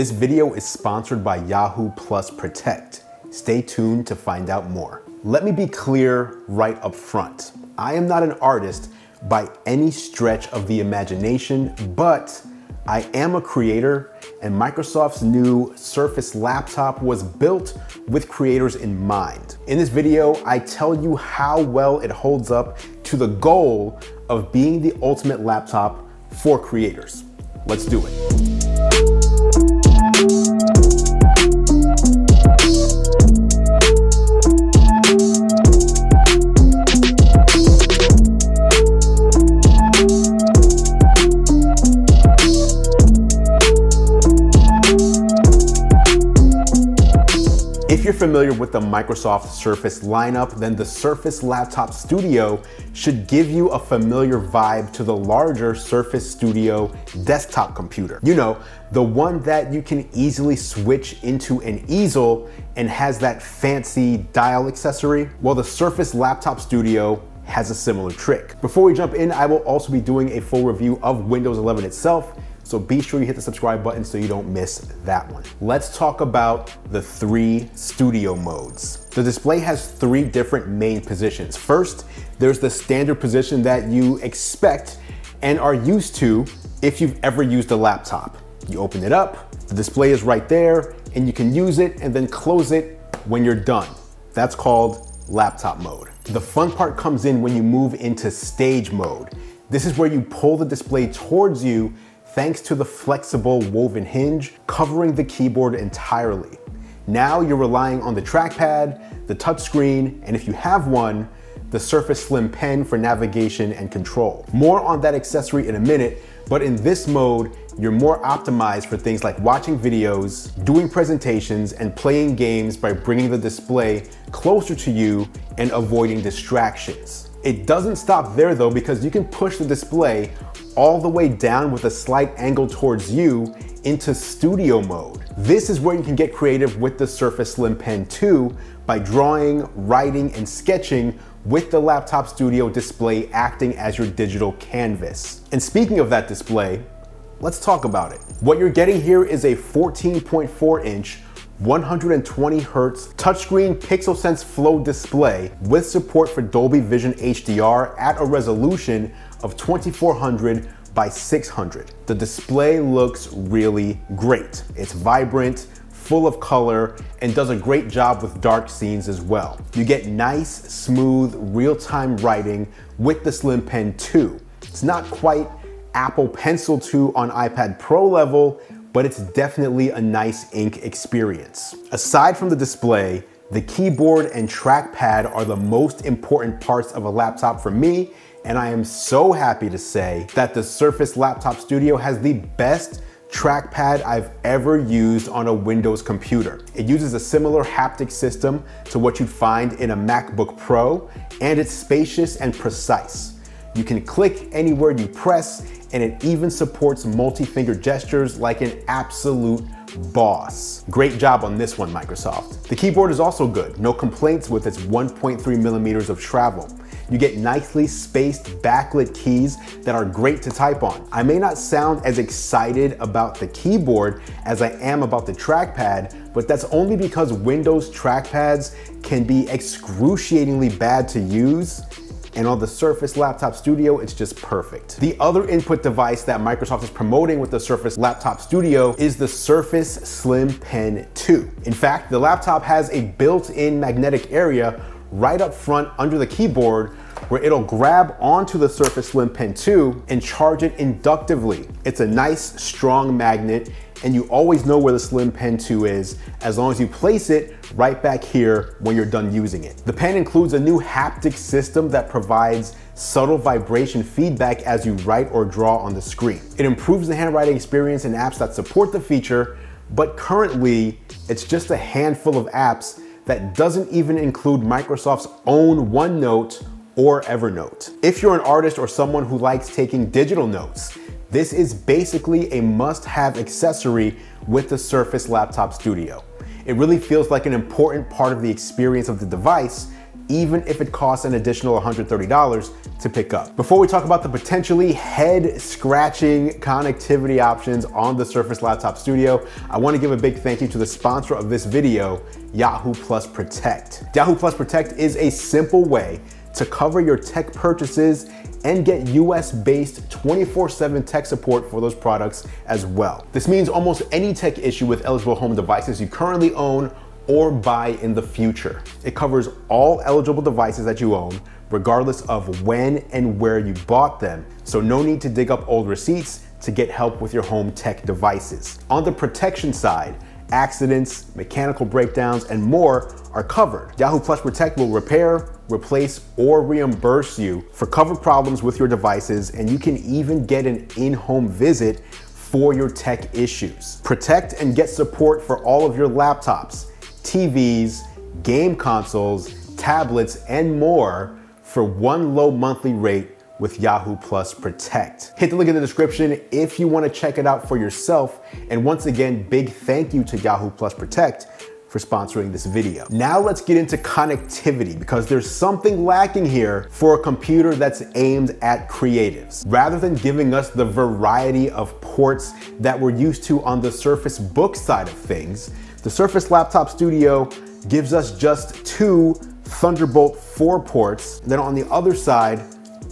This video is sponsored by Yahoo Plus Protect. Stay tuned to find out more. Let me be clear right up front. I am not an artist by any stretch of the imagination, but I am a creator and Microsoft's new Surface laptop was built with creators in mind. In this video, I tell you how well it holds up to the goal of being the ultimate laptop for creators. Let's do it. Familiar with the Microsoft Surface lineup, then the Surface Laptop Studio should give you a familiar vibe to the larger Surface Studio desktop computer. You know, the one that you can easily switch into an easel and has that fancy dial accessory. Well, the Surface Laptop Studio has a similar trick. Before we jump in, I will also be doing a full review of Windows 11 itself, so be sure you hit the subscribe button so you don't miss that one. Let's talk about the three studio modes. The display has three different main positions. First, there's the standard position that you expect and are used to if you've ever used a laptop. You open it up, the display is right there, and you can use it and then close it when you're done. That's called laptop mode. The fun part comes in when you move into stage mode. This is where you pull the display towards you thanks to the flexible woven hinge covering the keyboard entirely. Now you're relying on the trackpad, the touchscreen, and if you have one, the Surface Slim Pen for navigation and control. More on that accessory in a minute, but in this mode, you're more optimized for things like watching videos, doing presentations, and playing games by bringing the display closer to you and avoiding distractions. It doesn't stop there though because you can push the display all the way down with a slight angle towards you into studio mode. This is where you can get creative with the Surface Slim Pen 2 by drawing, writing, and sketching with the laptop studio display acting as your digital canvas. And speaking of that display, let's talk about it. What you're getting here is a 14.4 inch 120 hertz touchscreen PixelSense Flow display with support for Dolby Vision HDR at a resolution of 2400 by 600. The display looks really great. It's vibrant, full of color, and does a great job with dark scenes as well. You get nice, smooth, real-time writing with the Slim Pen 2. It's not quite Apple Pencil 2 on iPad Pro level, but it's definitely a nice ink experience. Aside from the display, the keyboard and trackpad are the most important parts of a laptop for me, and I am so happy to say that the Surface Laptop Studio has the best trackpad I've ever used on a Windows computer. It uses a similar haptic system to what you'd find in a MacBook Pro, and it's spacious and precise. You can click anywhere you press, and it even supports multi-finger gestures like an absolute boss. Great job on this one, Microsoft. The keyboard is also good, no complaints with its 1.3 millimeters of travel. You get nicely spaced backlit keys that are great to type on. I may not sound as excited about the keyboard as I am about the trackpad, but that's only because Windows trackpads can be excruciatingly bad to use and on the Surface Laptop Studio, it's just perfect. The other input device that Microsoft is promoting with the Surface Laptop Studio is the Surface Slim Pen 2. In fact, the laptop has a built-in magnetic area right up front under the keyboard where it'll grab onto the Surface Slim Pen 2 and charge it inductively. It's a nice, strong magnet and you always know where the Slim Pen 2 is as long as you place it right back here when you're done using it. The pen includes a new haptic system that provides subtle vibration feedback as you write or draw on the screen. It improves the handwriting experience in apps that support the feature, but currently it's just a handful of apps that doesn't even include Microsoft's own OneNote or Evernote. If you're an artist or someone who likes taking digital notes, this is basically a must-have accessory with the Surface Laptop Studio. It really feels like an important part of the experience of the device, even if it costs an additional $130 to pick up. Before we talk about the potentially head scratching connectivity options on the Surface Laptop Studio, I wanna give a big thank you to the sponsor of this video, Yahoo Plus Protect. Yahoo Plus Protect is a simple way to cover your tech purchases and get US based 24 7 tech support for those products as well. This means almost any tech issue with eligible home devices you currently own or buy in the future. It covers all eligible devices that you own, regardless of when and where you bought them. So no need to dig up old receipts to get help with your home tech devices. On the protection side, accidents, mechanical breakdowns, and more are covered. Yahoo Plus Protect will repair, replace, or reimburse you for covered problems with your devices, and you can even get an in-home visit for your tech issues. Protect and get support for all of your laptops, TVs, game consoles, tablets, and more for one low monthly rate with Yahoo Plus Protect. Hit the link in the description if you want to check it out for yourself. And once again, big thank you to Yahoo Plus Protect for sponsoring this video. Now let's get into connectivity because there's something lacking here for a computer that's aimed at creatives. Rather than giving us the variety of ports that we're used to on the Surface Book side of things, the Surface Laptop Studio gives us just two Thunderbolt 4 ports. Then on the other side,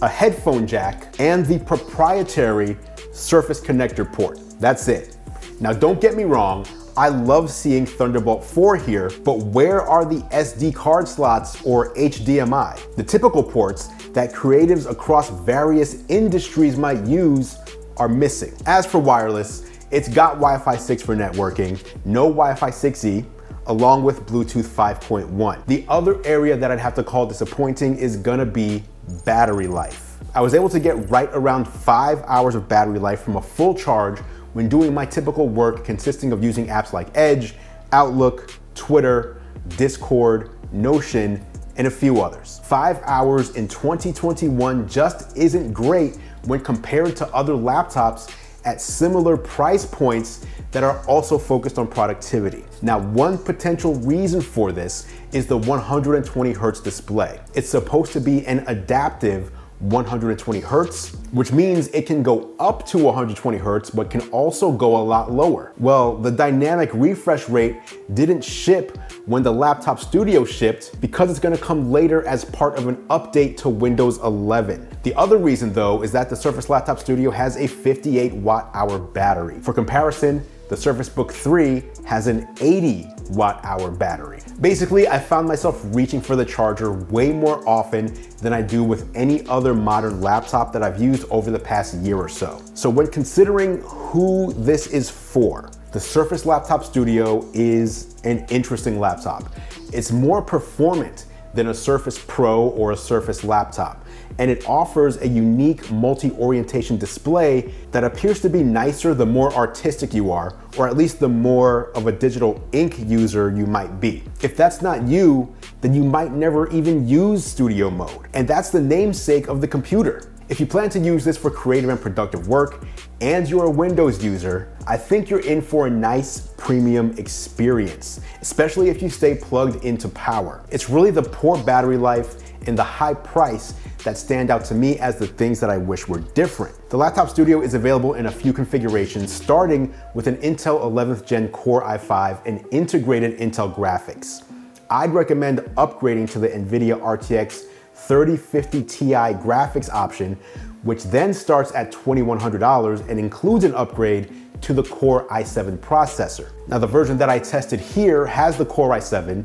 a headphone jack and the proprietary Surface connector port. That's it. Now don't get me wrong, I love seeing Thunderbolt 4 here, but where are the SD card slots or HDMI? The typical ports that creatives across various industries might use are missing. As for wireless, it's got Wi-Fi 6 for networking, no Wi-Fi 6E, along with Bluetooth 5.1. The other area that I'd have to call disappointing is gonna be battery life. I was able to get right around five hours of battery life from a full charge when doing my typical work consisting of using apps like Edge, Outlook, Twitter, Discord, Notion, and a few others. Five hours in 2021 just isn't great when compared to other laptops at similar price points that are also focused on productivity. Now, one potential reason for this is the 120 hertz display. It's supposed to be an adaptive 120 hertz, which means it can go up to 120 hertz, but can also go a lot lower. Well, the dynamic refresh rate didn't ship when the laptop studio shipped because it's gonna come later as part of an update to Windows 11. The other reason though is that the Surface Laptop Studio has a 58 watt hour battery. For comparison, the Surface Book 3 has an 80 watt hour battery. Basically, I found myself reaching for the charger way more often than I do with any other modern laptop that I've used over the past year or so. So when considering who this is for, the Surface Laptop Studio is an interesting laptop. It's more performant than a Surface Pro or a Surface laptop. And it offers a unique multi-orientation display that appears to be nicer the more artistic you are, or at least the more of a digital ink user you might be. If that's not you, then you might never even use studio mode. And that's the namesake of the computer. If you plan to use this for creative and productive work, and you're a Windows user, I think you're in for a nice premium experience, especially if you stay plugged into power. It's really the poor battery life and the high price that stand out to me as the things that I wish were different. The Laptop Studio is available in a few configurations, starting with an Intel 11th Gen Core i5 and integrated Intel graphics. I'd recommend upgrading to the NVIDIA RTX 3050 Ti graphics option, which then starts at $2,100 and includes an upgrade to the Core i7 processor. Now the version that I tested here has the Core i7,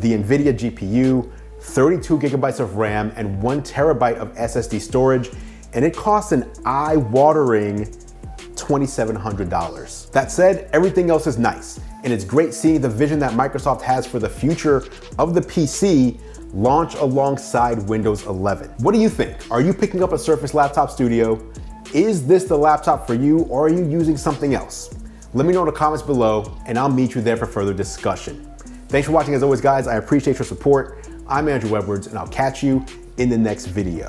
the NVIDIA GPU, 32 gigabytes of RAM, and one terabyte of SSD storage, and it costs an eye-watering $2,700. That said, everything else is nice, and it's great seeing the vision that Microsoft has for the future of the PC launch alongside Windows 11. What do you think? Are you picking up a Surface Laptop Studio? Is this the laptop for you, or are you using something else? Let me know in the comments below, and I'll meet you there for further discussion. Thanks for watching as always, guys. I appreciate your support. I'm Andru Edwards, and I'll catch you in the next video.